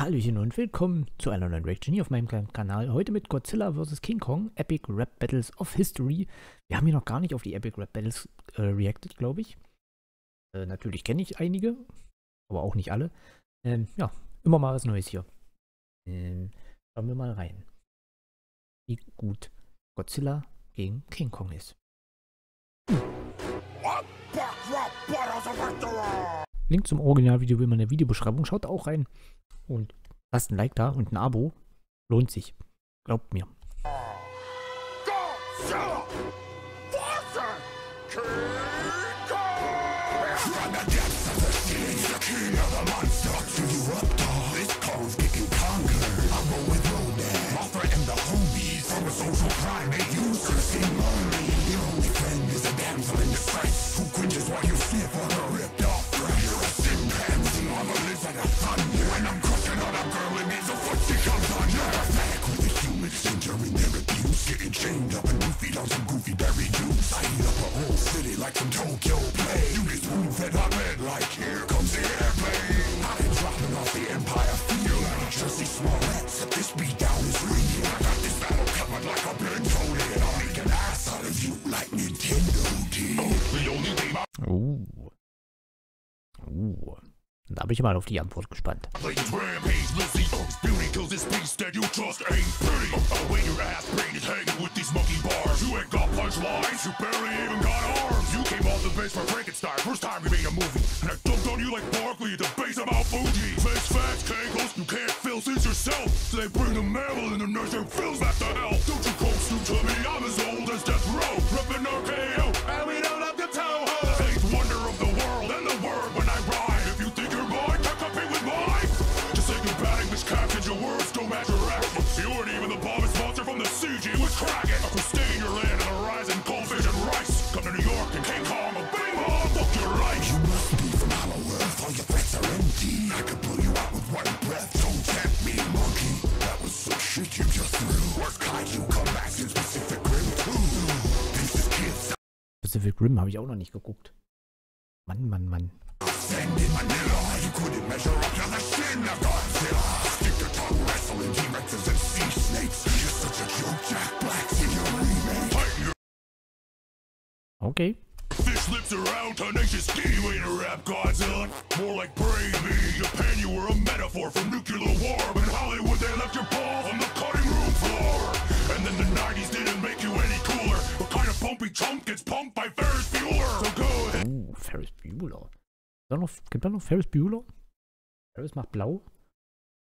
Hallöchen und willkommen zu einer neuen Reaction hier auf meinem kleinen Kanal. Heute mit Godzilla vs. King Kong, Epic Rap Battles of History. Wir haben hier noch gar nicht auf die Epic Rap Battles äh, reacted, glaube ich. Äh, natürlich kenne ich einige, aber auch nicht alle. Ähm, ja, immer mal was Neues hier. Ähm, schauen wir mal rein. Wie gut Godzilla gegen King Kong ist. Link zum Originalvideo wie man in der Videobeschreibung. Schaut auch rein. Und lasst ein Like da und ein Abo. Lohnt sich. Glaubt mir. chained like some Tokyo play. You get spoon fed hot red like here comes the airplane. I am dropping off the Empire Field Jersey Smollett. This beat down is real. I got this battle covered like a bento lid. I'll make an ass out of you like Nintendo did. The only game I Uh. Uh. Da bin ich mal auf die Antwort gespannt. You base for Frankenstein, first time we made a movie. And I dumped on you like Barkley at the base of Mount Fuji. Face facts, cankles, you can't feel since yourself. So they bring the mammal and the nursery fills back to hell. Don't you come stoop to me, I'm as old as Death Row. Reppin' RKO, Pacific Rim habe ich auch noch nicht geguckt. Mann, Mann, Mann. To Okay. fish lips around, tenacious ain't a rap Godzilla. More like Brave. Japan, you were a metaphor for nuclear war. Bueller. Da noch, gibt da noch Ferris Bueller? Ferris macht blau?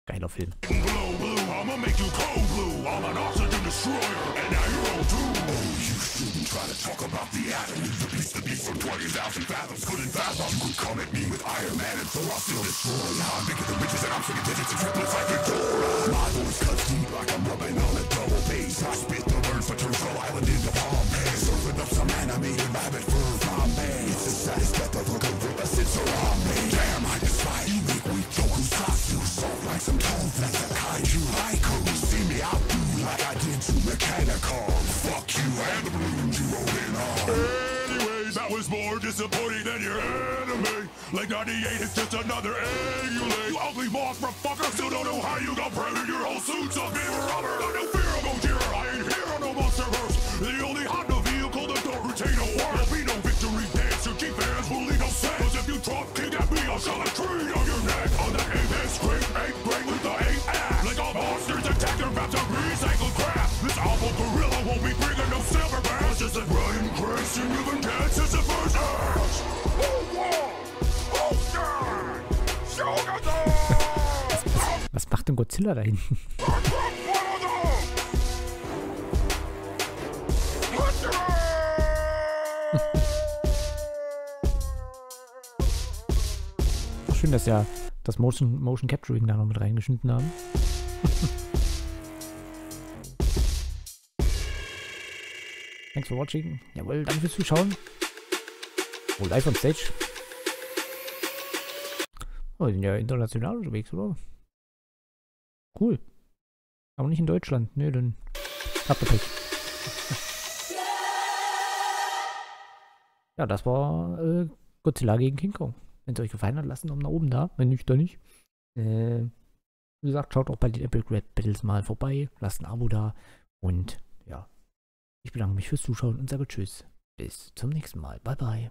Geiler Film. Blow blue, I'ma make you cold blue. I'm an oxygen destroyer, and now you're old too. Oh, you shouldn't try to talk about the atom. The beast, the beast from 20,000 fathoms. Couldn't fathom. You could come at me with Iron Man, and so I'll still destroy. Now I'm bigger than bitches, and I'm swinging digits and triplets like Ghidorah. My voice cuts deep like I'm rubbing on a double bass. I spit the words for Turtle Island into Pompeii. Surfing up some animated disappointing than your anime. Like 98 is just another egg you ugly moth fucker. Still don't know how you got pregnant. Your whole suit's of mirror rubber. Denn Godzilla da hinten? Schön, dass ja das Motion, Motion Capturing da noch mit reingeschnitten haben. Thanks for watching. Jawohl, danke fürs Zuschauen. Oh, live on stage. Oh, die sind ja international unterwegs, oder? Cool. Aber nicht in Deutschland. Nö, dann habt ihr Pech. Ja, das war äh, Godzilla gegen King Kong. Wenn es euch gefallen hat, lasst einen Daumen nach oben da. Wenn nicht, dann nicht. Äh, Wie gesagt, schaut auch bei den Epic Red Battles mal vorbei, lasst ein Abo da und ja, ich bedanke mich fürs Zuschauen und sage Tschüss. Bis zum nächsten Mal. Bye bye.